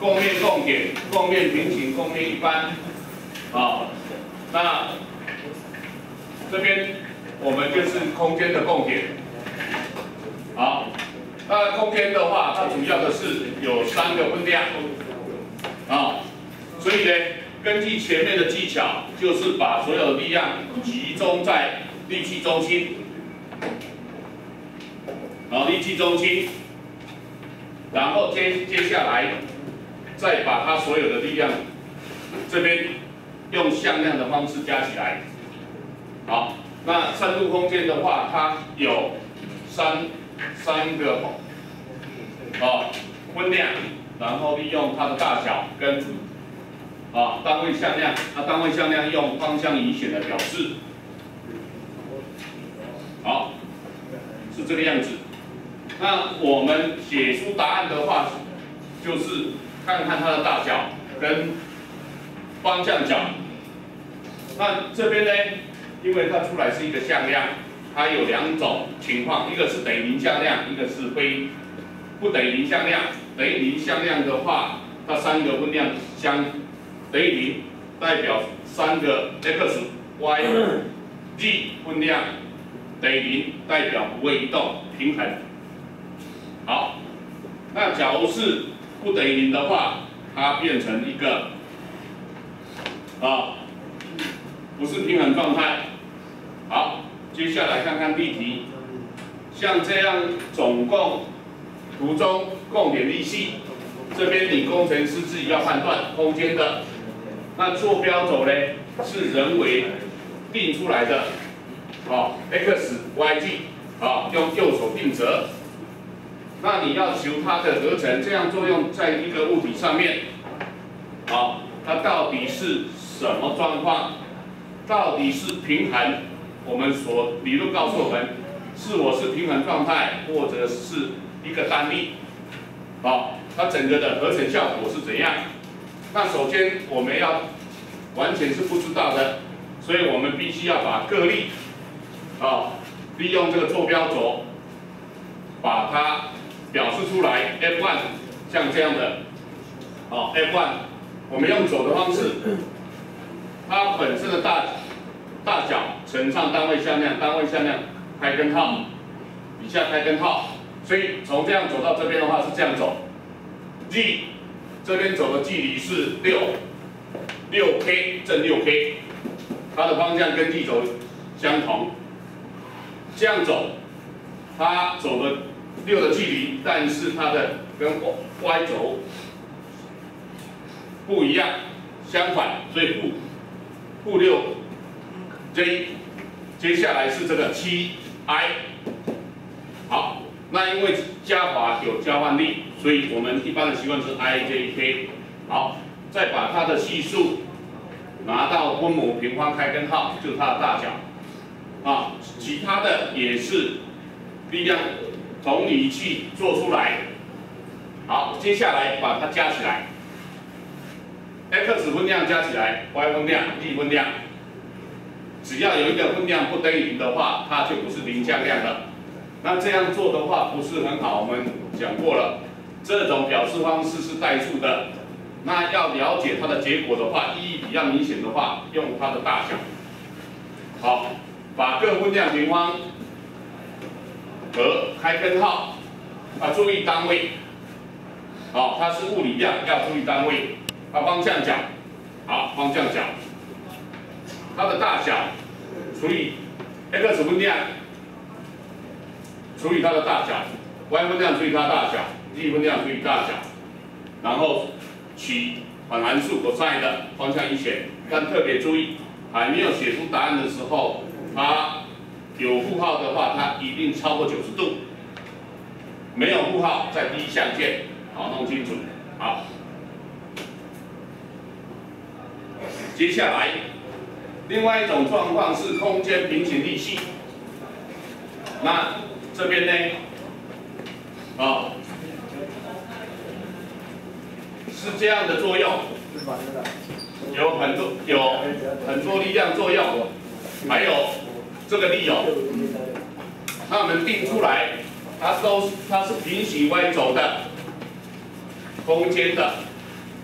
共面共点，共面平行，共面一般。好，那这边我们就是空间的共点。好，那空间的话，它主要的是有三个分量。啊，所以呢，根据前面的技巧，就是把所有力量集中在力气中心。好，力气中心，然后接接下来再把它所有的力量这边用向量的方式加起来。好，那深度空间的话，它有三三个哦分量，然后利用它的大小跟啊单位向量，那单位向量用方向移显的表示。好，是这个样子。那我们写出答案的话，就是看看它的大小跟方向角。那这边呢，因为它出来是一个向量，它有两种情况，一个是等于零向量，一个是非不等于零向量。等于零向量的话，它三个分量相等于零，代表三个 x、y、z 分量等于零，代表不会移动，平衡。好，那假如是不等于零的话，它变成一个啊，不是平衡状态。好，接下来看看例题，像这样总共图中共点力系，这边你工程师自己要判断空间的。那坐标轴呢是人为定出来的，好，x、y、z，好，用右手定则。那你要求它的合成这样作用在一个物体上面，好，它到底是什么状况？到底是平衡？我们所理论告诉我们，是我是平衡状态，或者是一个单力，好，它整个的合成效果是怎样？那首先我们要完全是不知道的，所以我们必须要把个例，啊，利用这个坐标轴，把它。像这样的，好，F1，我们用走的方式，它本身的大大小乘上单位向量，单位向量开根号，以下开根号，所以从这样走到这边的话是这样走，G 这边走的距离是六，六 k 正六 k，它的方向跟 G 轴相同，这样走，它走的。六的距离，但是它的跟 y 轴不一样，相反，所以负负六 j，接下来是这个七 i，好，那因为加法有交换力，所以我们一般的习惯是 i j k，好，再把它的系数拿到分母平方开根号，就是它的大小，啊，其他的也是力量。同仪器做出来，好，接下来把它加起来，x 分量加起来，y 分量，z 分量，只要有一个分量不等于零的话，它就不是零向量了。那这样做的话不是很好，我们讲过了，这种表示方式是代数的。那要了解它的结果的话，意义比较明显的话，用它的大小。好，把各分量平方。和开根号啊，注意单位，好，它是物理量，要注意单位。它方向角，好，方向角，它的大小除以 x 分量除以它的大小，y 分量除以它大小，z 分量除以大小，然后取反函数 cos 的方向一选。但特别注意，还没有写出答案的时候，它。有负号的话，它一定超过九十度；没有负号，在第一象限，好弄清楚。好，接下来，另外一种状况是空间平行力系。那这边呢？啊，是这样的作用，有很多有很多力量作用，还有。这个力哦，那我们定出来，它都它是平行 y 轴的空间的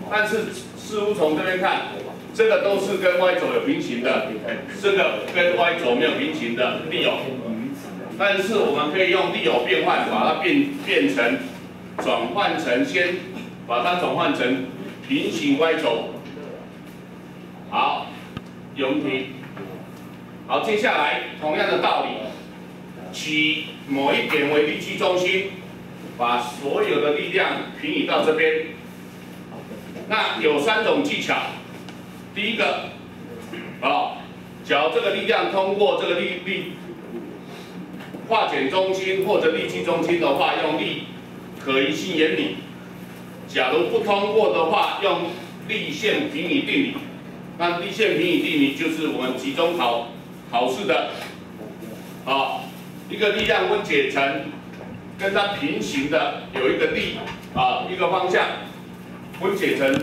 但是似乎从这边看，这个都是跟 y 轴有平行的，这个跟 y 轴没有平行的力有。但是我们可以用力有变换，把它变变成转换成先把它转换成平行 y 轴。好，有问题。好，接下来同样的道理，取某一点为力矩中心，把所有的力量平移到这边。那有三种技巧。第一个，啊，假如这个力量通过这个力力化简中心或者力矩中心的话，用力可移性原理；假如不通过的话，用力线平移定理。那力线平移定理就是我们集中考考试的，好，一个力量分解成跟它平行的有一个力啊，一个方向分解成